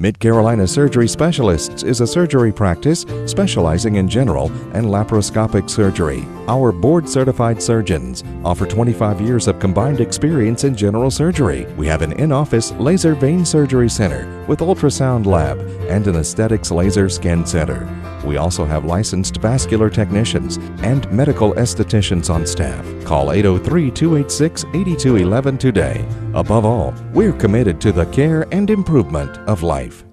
Mid Carolina Surgery Specialists is a surgery practice specializing in general and laparoscopic surgery. Our board certified surgeons offer 25 years of combined experience in general surgery. We have an in office laser vein surgery center with ultrasound lab and an aesthetics laser skin center. We also have licensed vascular technicians and medical estheticians on staff. Call 803 286 8211 today. Above all, we're committed to the care and improvement of life.